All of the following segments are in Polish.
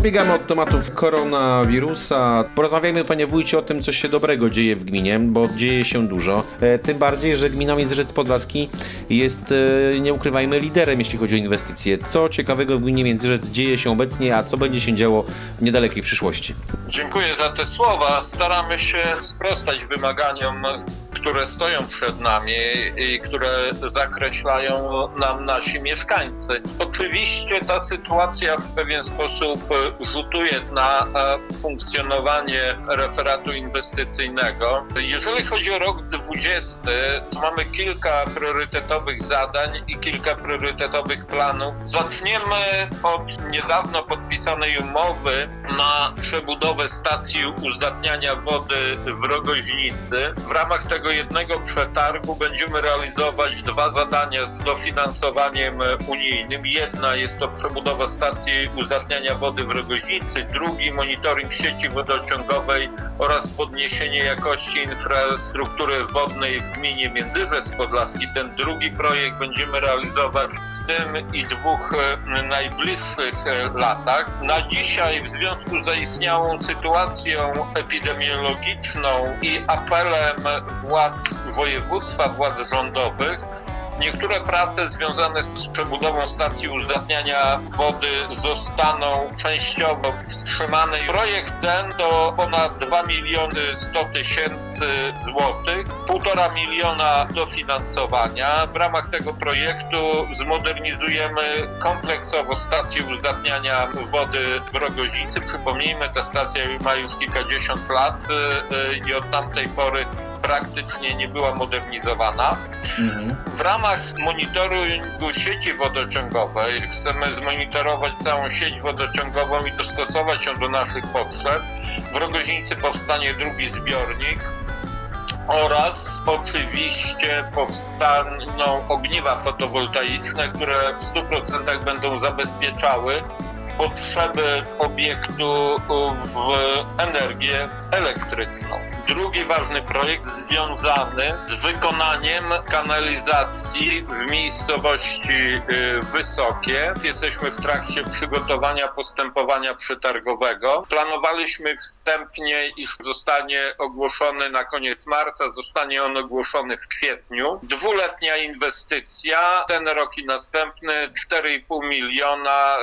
Odbiegamy od tematów koronawirusa. Porozmawiajmy, panie wójcie, o tym, co się dobrego dzieje w gminie, bo dzieje się dużo. E, tym bardziej, że gmina Międzyrzec Podlaski jest, e, nie ukrywajmy, liderem, jeśli chodzi o inwestycje. Co ciekawego w gminie Międzyrzec dzieje się obecnie, a co będzie się działo w niedalekiej przyszłości? Dziękuję za te słowa. Staramy się sprostać wymaganiom które stoją przed nami i które zakreślają nam nasi mieszkańcy. Oczywiście ta sytuacja w pewien sposób rzutuje na e, funkcjonowanie referatu inwestycyjnego. Jeżeli chodzi o rok 2020, to mamy kilka priorytetowych zadań i kilka priorytetowych planów. Zaczniemy od niedawno podpisanej umowy na przebudowę stacji uzdatniania wody w Rogoźnicy. W ramach tego jednego przetargu będziemy realizować dwa zadania z dofinansowaniem unijnym. Jedna jest to przebudowa stacji uzdatniania wody w Rogoźnicy, drugi monitoring sieci wodociągowej oraz podniesienie jakości infrastruktury wodnej w gminie Międzyrzec Podlaski. Ten drugi projekt będziemy realizować w tym i dwóch e, najbliższych e, latach. Na dzisiaj w związku z zaistniałą sytuacją epidemiologiczną i apelem władz władz województwa, władz rządowych Niektóre prace związane z przebudową stacji uzdatniania wody zostaną częściowo wstrzymane. Projekt ten to ponad 2 miliony 100 tysięcy złotych, półtora miliona dofinansowania. W ramach tego projektu zmodernizujemy kompleksowo stację uzdatniania wody w Rogozicy. Przypomnijmy, ta stacja ma już kilkadziesiąt lat y, y, i od tamtej pory praktycznie nie była modernizowana. Mhm. W ramach ramach monitoringu sieci wodociągowej chcemy zmonitorować całą sieć wodociągową i dostosować ją do naszych potrzeb. W Rogoźnicy powstanie drugi zbiornik oraz oczywiście powstaną ogniwa fotowoltaiczne, które w 100% będą zabezpieczały potrzeby obiektu w energię elektryczną. Drugi ważny projekt związany z wykonaniem kanalizacji w miejscowości y, Wysokie. Jesteśmy w trakcie przygotowania postępowania przetargowego. Planowaliśmy wstępnie, iż zostanie ogłoszony na koniec marca, zostanie on ogłoszony w kwietniu. Dwuletnia inwestycja, ten rok i następny 4,5 miliona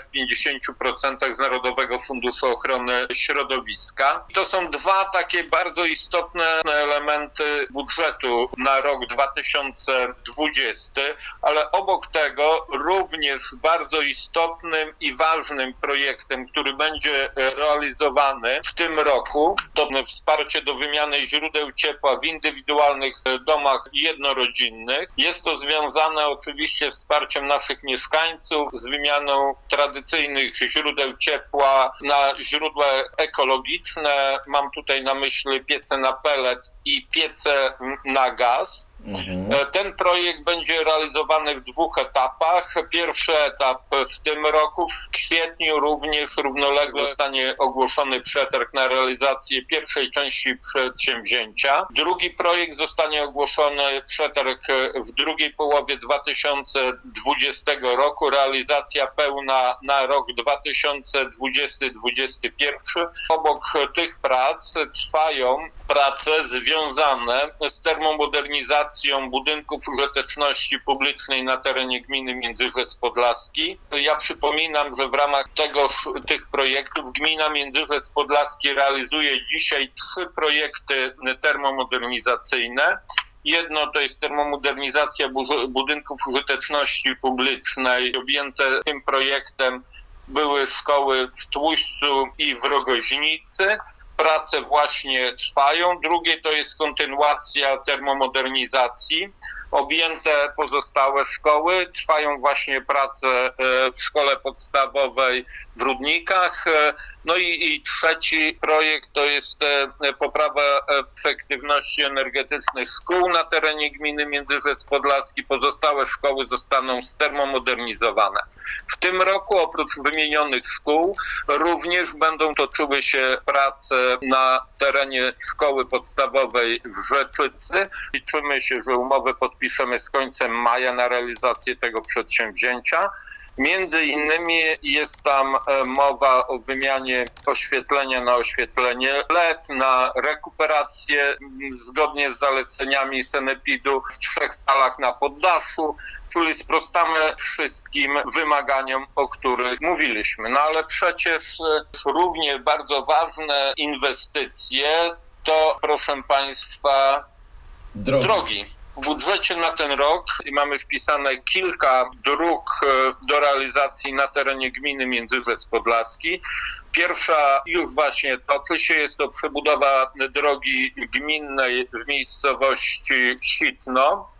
w 50% z Narodowego Funduszu Ochrony Środowiska. To są dwa takie bardzo istotne elementy budżetu na rok 2020, ale obok tego również bardzo istotnym i ważnym projektem, który będzie realizowany w tym roku, to wsparcie do wymiany źródeł ciepła w indywidualnych domach jednorodzinnych. Jest to związane oczywiście z wsparciem naszych mieszkańców, z wymianą tradycyjnych źródeł ciepła na źródła ekologiczne. Mam tutaj na myśli piece na pelet i piece na gaz. Mhm. E, ten projekt będzie realizowany w dwóch etapach. Pierwszy etap w tym roku, w kwietniu również równolegle zostanie ogłoszony przetarg na realizację pierwszej części przedsięwzięcia. Drugi projekt zostanie ogłoszony przetarg w drugiej połowie 2020 roku, realizacja pełna na rok 2020-2021. Obok tych prac trwają prace związane z termomodernizacją budynków użyteczności publicznej na terenie gminy Międzyrzec Podlaski. Ja przypominam, że w ramach tego, tych projektów gmina Międzyrzec Podlaski realizuje dzisiaj trzy projekty termomodernizacyjne. Jedno to jest termomodernizacja budynków użyteczności publicznej. Objęte tym projektem były szkoły w Tłuszczu i w Rogoźnicy prace właśnie trwają. Drugie to jest kontynuacja termomodernizacji objęte pozostałe szkoły. Trwają właśnie prace e, w szkole podstawowej w Rudnikach. E, no i, i trzeci projekt to jest e, poprawa efektywności energetycznych szkół na terenie gminy Międzyrzec Podlaski. Pozostałe szkoły zostaną stermomodernizowane. W tym roku oprócz wymienionych szkół również będą toczyły się prace na terenie szkoły podstawowej w Rzeczycy. Liczymy się, że umowy podpiszemy z końcem maja na realizację tego przedsięwzięcia. Między innymi jest tam e, mowa o wymianie oświetlenia na oświetlenie LED, na rekuperację zgodnie z zaleceniami Senepidu w trzech salach na poddaszu, czyli sprostamy wszystkim wymaganiom, o których mówiliśmy. No ale przecież e, równie bardzo ważne inwestycje to, proszę Państwa, drogi. drogi. W budżecie na ten rok mamy wpisane kilka dróg e, do realizacji na terenie gminy Międzyrzec Podlaski. Pierwsza już właśnie toczy się, jest to przebudowa drogi gminnej w miejscowości Sitno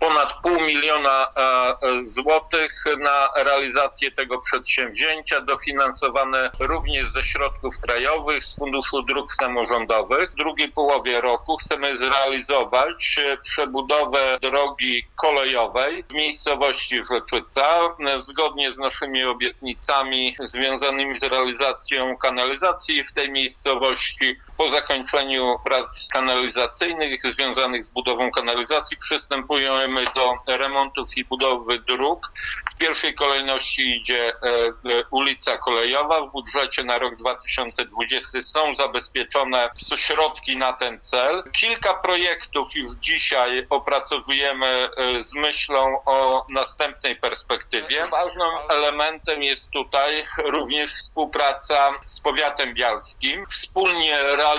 ponad pół miliona e, e, złotych na realizację tego przedsięwzięcia, dofinansowane również ze środków krajowych, z Funduszu Dróg Samorządowych. W drugiej połowie roku chcemy zrealizować e, przebudowę drogi kolejowej w miejscowości Rzeczyca, zgodnie z naszymi obietnicami związanymi z realizacją kanalizacji w tej miejscowości. Po zakończeniu prac kanalizacyjnych związanych z budową kanalizacji przystępują do remontów i budowy dróg. W pierwszej kolejności idzie e, e, ulica kolejowa. W budżecie na rok 2020 są zabezpieczone środki na ten cel. Kilka projektów już dzisiaj opracowujemy e, z myślą o następnej perspektywie. Ważnym elementem jest tutaj również współpraca z powiatem bialskim. Wspólnie realizujemy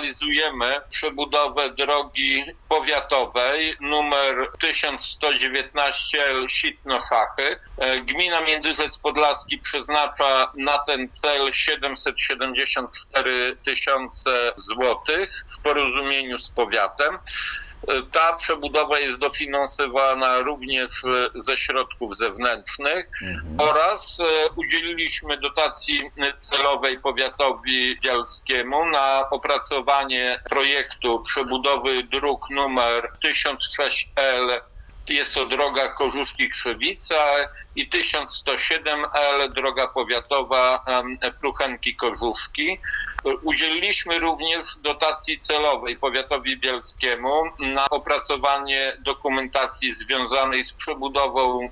przebudowę drogi powiatowej numer 1100 119 Sitno-Szachy. E, gmina Międzyrzec Podlaski przeznacza na ten cel 774 tysiące złotych w porozumieniu z powiatem. E, ta przebudowa jest dofinansowana również ze środków zewnętrznych mhm. oraz e, udzieliliśmy dotacji celowej powiatowi bialskiemu na opracowanie projektu przebudowy dróg numer 1006L jest to droga Korzuszki-Krzywica i 1107L, droga powiatowa Pruchenki-Korzuszki. Udzieliliśmy również dotacji celowej powiatowi bielskiemu na opracowanie dokumentacji związanej z przebudową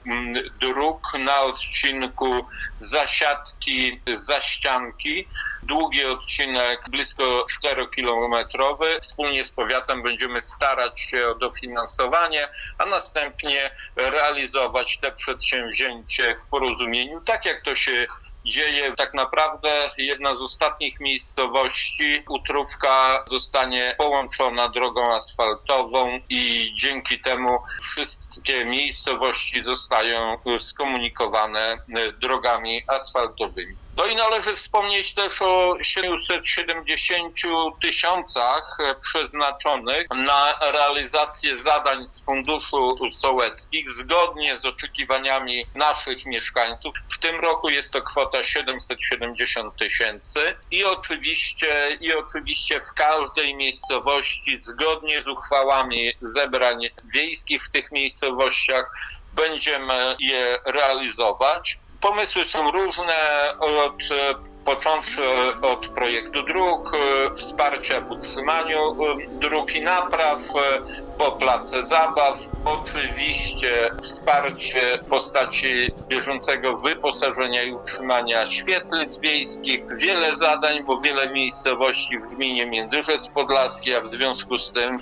dróg na odcinku zasiadki zaścianki. Długi odcinek, blisko 4-kilometrowy. Wspólnie z powiatem będziemy starać się o dofinansowanie, a następnie realizować te przedsięwzięcie w porozumieniu, tak jak to się dzieje. Tak naprawdę jedna z ostatnich miejscowości, Utrówka, zostanie połączona drogą asfaltową i dzięki temu wszystkie miejscowości zostają skomunikowane drogami asfaltowymi. No i należy wspomnieć też o 770 tysiącach przeznaczonych na realizację zadań z funduszu sołeckich zgodnie z oczekiwaniami naszych mieszkańców. W tym roku jest to kwota 770 tysięcy i oczywiście, i oczywiście w każdej miejscowości zgodnie z uchwałami zebrań wiejskich w tych miejscowościach będziemy je realizować. Pomysły są różne, od, począwszy od projektu dróg, wsparcia w utrzymaniu dróg i napraw, po place zabaw, oczywiście wsparcie w postaci bieżącego wyposażenia i utrzymania świetlic wiejskich, wiele zadań, bo wiele miejscowości w gminie Międzyrzec Podlaski, a w związku z tym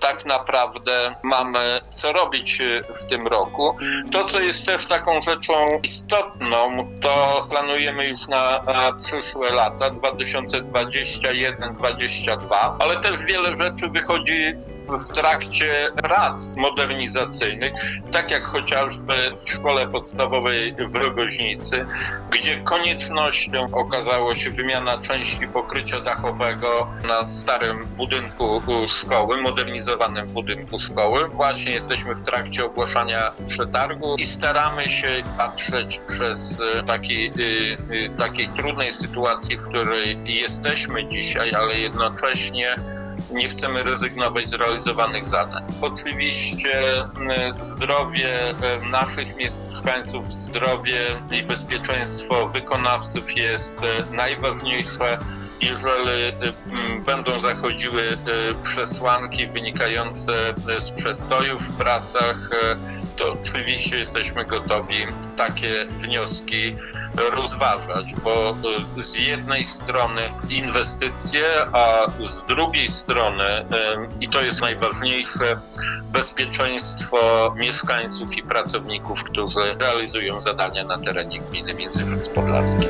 tak naprawdę mamy co robić w tym roku. To, co jest też taką rzeczą istotną, to planujemy już na, na przyszłe lata 2021-2022, ale też wiele rzeczy wychodzi w trakcie prac modernizacyjnych, tak jak chociażby w szkole podstawowej w Rogoźnicy, gdzie koniecznością okazało się wymiana części pokrycia dachowego na starym budynku szkoły, modernizowanym budynku szkoły. Właśnie jesteśmy w trakcie ogłaszania przetargu i staramy się patrzeć przez e, taki, e, e, takiej trudnej sytuacji, w której jesteśmy dzisiaj, ale jednocześnie nie chcemy rezygnować z realizowanych zadań. Oczywiście zdrowie naszych mieszkańców, zdrowie i bezpieczeństwo wykonawców jest e, najważniejsze jeżeli mm, będą zachodziły przesłanki wynikające z przestojów w pracach, to oczywiście jesteśmy gotowi takie wnioski rozważać, bo z jednej strony inwestycje, a z drugiej strony, i to jest najważniejsze, bezpieczeństwo mieszkańców i pracowników, którzy realizują zadania na terenie gminy Międzyrzec Podlaski.